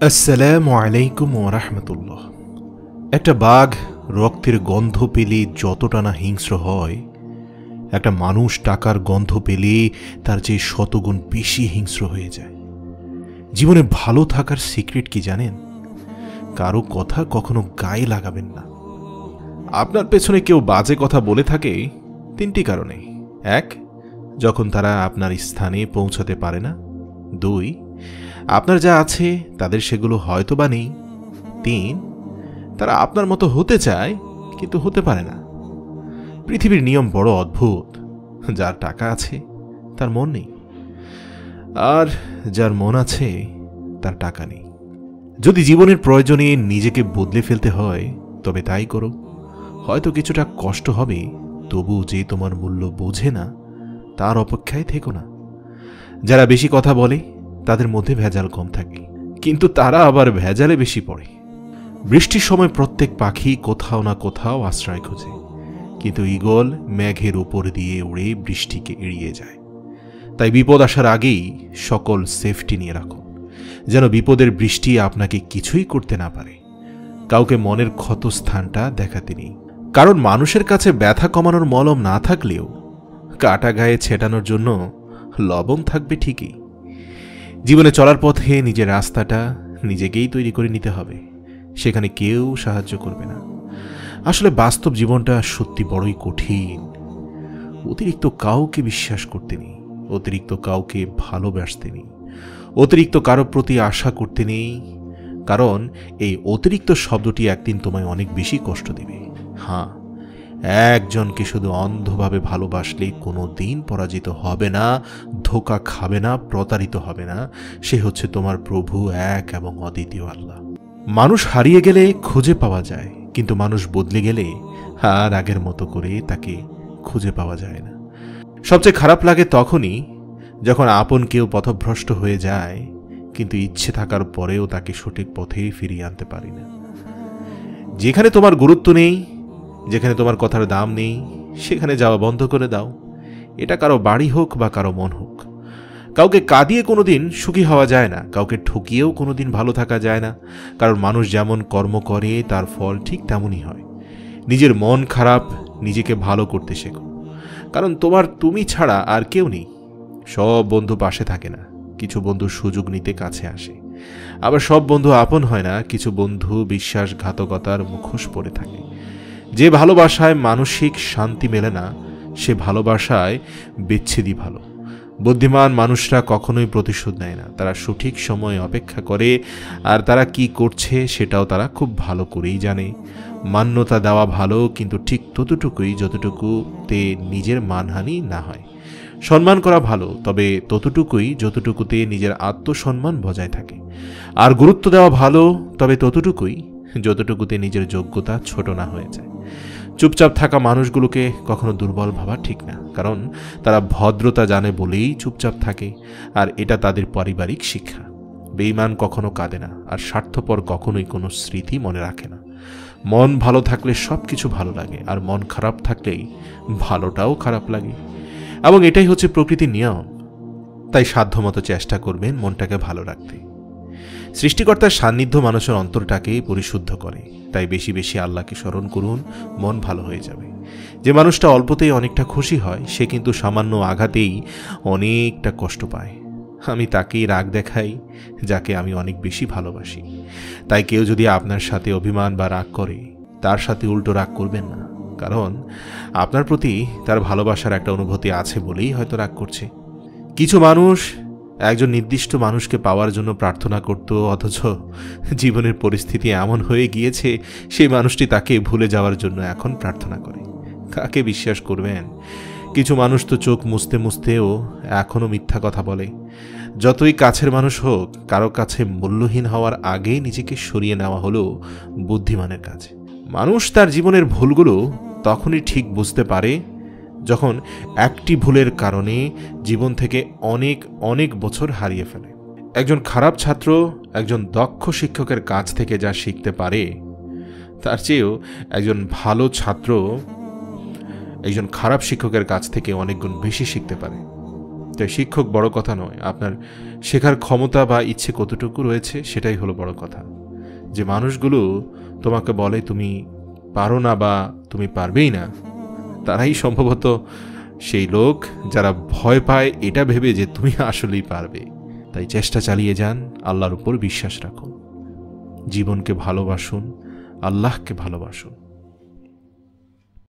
আসসালামু আলাইকুম ওরহমতুল্লাহ একটা বাঘ রক্তের গন্ধ পেলে যতটা না হিংস্র হয়, একটা মানুষ টাকার গন্ধ পেলে তার চেয়ে শতগুণ বেশি হিংস্র হয়ে যায়। জীবনে ভালো থাকার সিক্রেট কি জানেন? কারও কথা কখনো গায়ে লাগাবেন না। আপনার পেছনে কেউ বাজে কথা বলে থাকে তিনটি কারণে। এক, যখন তারা আপনার স্থানে পৌঁছাতে পারে না। দুই আপনার যা আছে, তাদের সেগুলো হয়তো বা নেই। তিন, তারা আপনার মতো হতে চায়, কিন্তু হতে পারে না। পৃথিবীর নিয়ম বড় অদ্ভুত। যার টাকা আছে, তার মন নেই। আর যার মন আছে, তার টাকা নেই। যদি জীবনের প্রয়োজনে নিজেকে বদলে ফেলতে হয়, তবে তাই করো। হয়তো কিছুটা কষ্ট হবে, তবু যে তোমার মূল্য বোঝে না, তার অপেক্ষায় থেকো না। যারা বেশি কথা বলে তাদের মধ্যে ভেজাল কম থাকে। কিন্তু তারা আবার ভেজালে বেশি পড়ে। বৃষ্টির সময় প্রত্যেক পাখি কোথাও না কোথাও আশ্রয় খোঁজে। কিন্তু ঈগল মেঘের উপর দিয়ে উড়ে বৃষ্টিকে এড়িয়ে যায়। তাই বিপদ আসার আগেই সকল সেফটি নিয়ে রাখুন, যেন বিপদের বৃষ্টি আপনাকে কিছুই করতে না পারে। কাউকে মনের ক্ষত স্থানটা দেখাতে নেই। কারণ মানুষের কাছে ব্যথা কমানোর মলম না থাকলেও কাটা গায়ে ছেটানোর জন্য লবণ থাকবে ঠিকই। জীবনে চলার পথে নিজের রাস্তাটা নিজেকেই তৈরি করে নিতে হবে। সেখানে কেউ সাহায্য করবে না। আসলে বাস্তব জীবনটা সত্যি বড়ই কঠিন। অতিরিক্ত কাউকে বিশ্বাস করতে নেই, অতিরিক্ত কাউকে ভালোবাসতে নেই, অতিরিক্ত কারও প্রতি আশা করতে নেই। কারণ এই অতিরিক্ত শব্দটি একদিন তোমায় অনেক বেশি কষ্ট দেবে। হ্যাঁ একজনকে শুধু অন্ধভাবে ভালোবাসলে কোনো দিন পরাজিত হবে না, ধোকা খাবে না, প্রতারিত হবে না। সে হচ্ছে তোমার প্রভু, এক এবং অদ্বিতীয় আল্লাহ। মানুষ হারিয়ে গেলে খুঁজে পাওয়া যায়, কিন্তু মানুষ বদলে গেলে আর আগের মতো করে তাকে খুঁজে পাওয়া যায় না। সবচেয়ে খারাপ লাগে তখনই যখন আপন কেউ পথভ্রষ্ট হয়ে যায়, কিন্তু ইচ্ছে থাকার পরেও তাকে সঠিক পথে ফিরিয়ে আনতে পারি না। যেখানে তোমার গুরুত্ব নেই যেখানে তোমার কথার দাম নেই, সেখানে যাওয়া বন্ধ করে দাও। এটা কারও বাড়ি হোক বা কারও মন হোক। কাউকে কাঁদিয়ে কোনোদিন সুখী হওয়া যায় না। কাউকে ঠকিয়েও কোনোদিন ভালো থাকা যায় না। কারণ মানুষ যেমন কর্ম করে, তার ফল ঠিক তেমনই হয়। নিজের মন খারাপ, নিজেকে ভালো করতে শেখো। কারণ তোমার তুমি ছাড়া আর কেউ নেই। সব বন্ধু পাশে থাকে না। কিছু বন্ধু সুযোগ নিতে কাছে আসে। আবার সব বন্ধু আপন হয় না। কিছু বন্ধু বিশ্বাসঘাতকতার মুখোশ পড়ে থাকে। যে ভালোবাসায় মানসিক শান্তি মেলে না, সে ভালোবাসায় বিচ্ছেদই ভালো। বুদ্ধিমান মানুষরা কখনোই প্রতিশোধ নেয় না। তারা সঠিক সময় অপেক্ষা করে আর তারা কি করছে সেটাও তারা খুব ভালো করেই জানে। মান্যতা দেওয়া ভালো, কিন্তু ঠিক ততটুকুই যতটুকুতে নিজের মানহানি না হয়। সম্মান করা ভালো, তবে ততটুকুই যতটুকুতে নিজের আত্মসম্মান বজায় থাকে। আর গুরুত্ব দেওয়া ভালো, তবে ততটুকুই যতটুকুতে নিজের যোগ্যতা ছোট না হয়ে যায়। চুপচাপ থাকা মানুষগুলোকে কখনো দুর্বল ভাবা ঠিক না। কারণ তারা ভদ্রতা জানে বলেই চুপচাপ থাকে, আর এটা তাদের পারিবারিক শিক্ষা। বেইমান কখনো কাঁদে না, আর স্বার্থপর কখনোই কোনো স্মৃতি মনে রাখে না। মন ভালো থাকলে সব কিছু ভালো লাগে, আর মন খারাপ থাকলেই ভালোটাও খারাপ লাগে। এবং এটাই হচ্ছে প্রকৃতির নিয়ম। তাই সাধ্যমতো চেষ্টা করবেন মনটাকে ভালো রাখতে। সৃষ্টিকর্তার সান্নিধ্য মানুষের অন্তরটাকে পরিশুদ্ধ করে। তাই বেশি বেশি আল্লাহকে স্মরণ করুন, মন ভালো হয়ে যাবে। যে মানুষটা অল্পতেই অনেকটা খুশি হয়, সে কিন্তু সামান্য আঘাতেই অনেকটা কষ্ট পায়। আমি তাকেই রাগ দেখাই, যাকে আমি অনেক বেশি ভালোবাসি। তাই কেউ যদি আপনার সাথে অভিমান বা রাগ করে, তার সাথে উল্টো রাগ করবেন না। কারণ, আপনার প্রতি তার ভালোবাসার একটা অনুভূতি আছে বলেই হয়তো রাগ করছে। কিছু মানুষ একজন নির্দিষ্ট মানুষকে পাওয়ার জন্য প্রার্থনা করত, অথচ জীবনের পরিস্থিতি এমন হয়ে গিয়েছে, সেই মানুষটি তাকে ভুলে যাওয়ার জন্য এখন প্রার্থনা করে। কাকে বিশ্বাস করবেন? কিছু মানুষ তো চোখ মুছতে মুছতেও এখনও মিথ্যা কথা বলে। যতই কাছের মানুষ হোক, কারও কাছে মূল্যহীন হওয়ার আগেই নিজেকে সরিয়ে নেওয়া হলো বুদ্ধিমানের কাছে মানুষ তার জীবনের ভুলগুলো তখনই ঠিক বুঝতে পারে যখন একটি ভুলের কারণে জীবন থেকে অনেক অনেক বছর হারিয়ে ফেলে। একজন খারাপ ছাত্র, একজন দক্ষ শিক্ষকের কাছ থেকে যা শিখতে পারে, তার চেয়েও একজন ভালো ছাত্র একজন খারাপ শিক্ষকের কাছ থেকে অনেক গুণ বেশি শিখতে পারে। তাই শিক্ষক বড় কথা নয়, আপনার শেখার ক্ষমতা বা ইচ্ছে কতটুকু রয়েছে সেটাই হলো বড় কথা। যে মানুষগুলো তোমাকে বলে, তুমি পারো না বা তুমি পারবেই না তারাই সম্ভবত সেই লোক যারা ভয় পায় এটা ভেবে যে তুমি আসলেই পারবে। তাই চেষ্টা চালিয়ে যান, আল্লাহর উপর বিশ্বাস রাখুন। জীবনকে ভালোবাসুন, আল্লাহকে ভালোবাসুন।